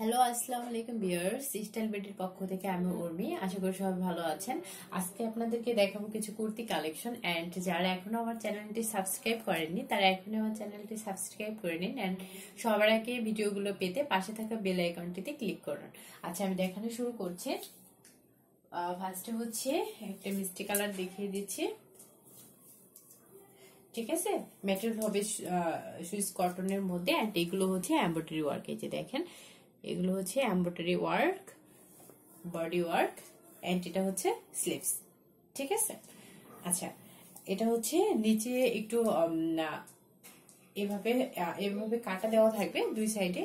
Hello আসসালামু আলাইকুম বিয়ার্স style বেডির পক্ষ থেকে আমি উর্মি। আশা করি সবাই ভালো আছেন। আজকে আপনাদেরকে দেখাবো কিছু কুর্তি কালেকশন এন্ড যারা এখনও আমার চ্যানেলটি সাবস্ক্রাইব করেননি, তারা এখনই আমার চ্যানেলটি সাবস্ক্রাইব করে নিন এন্ড সবার আগে ভিডিওগুলো পেতে পাশে থাকা বেল আইকনটিতে ক্লিক করুন। আচ্ছা আমি দেখানো শুরু করছি। ফার্স্টে হচ্ছে একটা মিষ্টি কালার দেখিয়ে দিচ্ছি। ঠিক আছে? মেটেরিয়াল হবে সুইস কটনের মধ্যে অ্যান্ড এগুলো হচ্ছে এম্ব্রয়ডারি ওয়ার্ক এই যে দেখেন। এগুলো হচ্ছে embroidery work body work and এটা হচ্ছে স্লিভস ঠিক আছে? আচ্ছা এটা হচ্ছে নিচে একটু এভাবে এভাবে কাটা দেওয়া থাকবে দুই সাইডে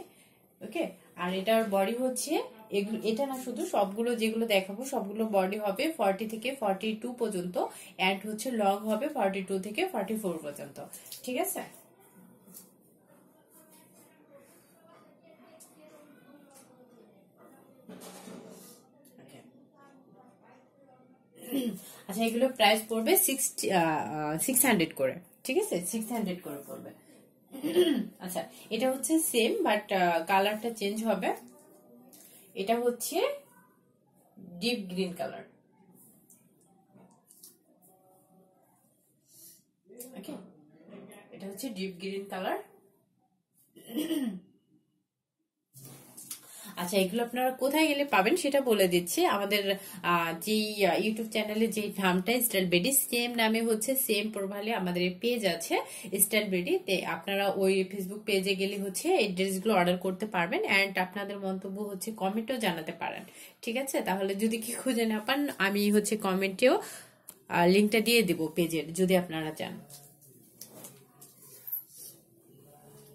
ওকে আর এটার বডি হচ্ছে, এগুলো, এটা না শুধু সবগুলো যেগুলো দেখাবো, সবগুলো বডি হবে ফর্টি থেকে ফর্টি টু পর্যন্ত অ্যান্ড হচ্ছে লং হবে ফর্টি টু থেকে ফর্টি ফোর পর্যন্ত, ঠিক আছে? আচ্ছা এগুলো প্রাইস পড়বে সিক্স হান্ড্রেড করে ঠিক আছে? সিক্স হান্ড্রেড করে পড়বে। আচ্ছা এটা হচ্ছে সেম বাট কালারটা চেঞ্জ হবে। এটা হচ্ছে ডিপ গ্রিন কালার ওকে এটা হচ্ছে ডিপ গ্রিন কালার আচ্ছা এগুলো আপনারা কোথায় গেলে পাবেন সেটা বলে দিচ্ছি। আমাদের যে ইউটিউব চ্যানেলে যে নামটা স্টাইল বেডি সেম নামে হচ্ছে সেম প্রোফাইলে আমাদের পেজ আছে স্টাইল বেডি তে আপনারা ওই ফেসবুক পেজে গেলে হচ্ছে এই ড্রেসগুলো অর্ডার করতে পারবেন অ্যান্ড আপনাদের মন্তব্য হচ্ছে কমেন্টও জানাতে পারেন। ঠিক আছে? তাহলে যদি কি খুঁজে না পান, আমি হচ্ছে কমেন্টেও লিঙ্কটা দিয়ে দিব পেজের যদি আপনারা চান।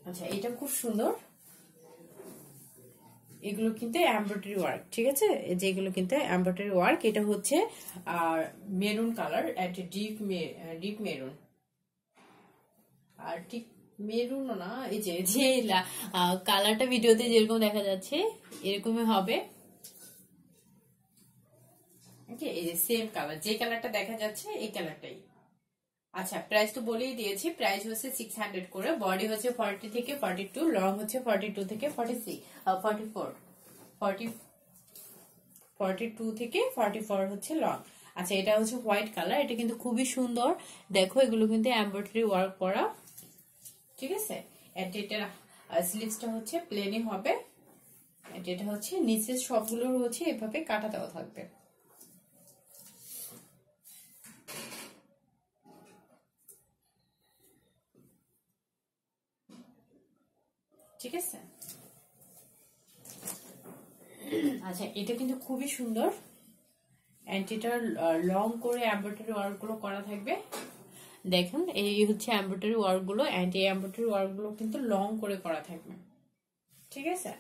আচ্ছা এটা খুব সুন্দর। এগুলো কিন্তু এমব্রয়ডারি ওয়ার্ক ঠিক আছে? যেগুলো কিন্তু এমব্রয়ডারি ওয়ার্ক এটা হচ্ছে, আর মেরুন কালার একটা ডিপ ডিপ মেরুন আর ঠিক মেরুন না, এই যে যে কালারটা ভিডিওতে যেরকম দেখা যাচ্ছে, এরকমই হবে। এই যে সেম কালার যে কালারটা দেখা যাচ্ছে, এই কালারটাই আচ্ছা প্রাইস তো বলেই দিয়েছি। প্রাইস হচ্ছে সিক্স হান্ড্রেড করে। বডি হচ্ছে ফর্টি থেকে ফর্টি টু লং হচ্ছে ফর্টি টু থেকে forty six forty four forty forty two থেকে ফর্টি ফোর হচ্ছে লং আচ্ছা এটা হচ্ছে হোয়াইট কালার এটা কিন্তু খুবই সুন্দর। দেখো, এগুলো কিন্তু এমব্রয়ডারি ওয়ার্ক করা। ঠিক আছে? এটার স্লিভসটা হচ্ছে প্লেনই হবে। এটা হচ্ছে, নিচের সবগুলোর হচ্ছে এভাবে কাটা দেওয়া থাকবে। ঠিক আছে? আচ্ছা এটা কিন্তু খুবই সুন্দর। অ্যান্ড এটার লং করে এমব্রয়ডারি ওয়ার্কগুলো করা থাকবে। দেখুন, এই হচ্ছে এমব্রয়ডারি ওয়ার্কগুলো অ্যান্ড এই ওয়ার্কগুলো কিন্তু লং করে করা থাকবে। ঠিক আছে?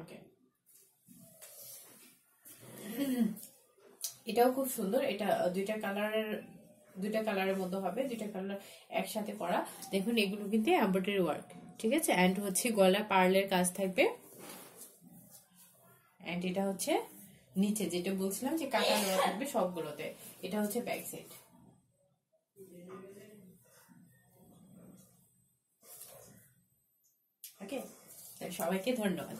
ওকে এটাও খুব সুন্দর। এটা দুইটা কালারের দুইটা কালারের মধ্যে হবে, দুইটা কালার একসাথে করা। দেখুন, এগুলো কিন্তু এমব্রয়ডারি ওয়ার্ক ঠিক আছে? অ্যান্ড হচ্ছে গলা পার্লের কাজ থাকবে। অ্যান্ড এটা হচ্ছে নিচে, যেটা বলছিলাম যে কাটা দেওয়া থাকবে সবগুলোতে। এটা হচ্ছে ব্যাক সাইড ওকে সবাইকে ধন্যবাদ।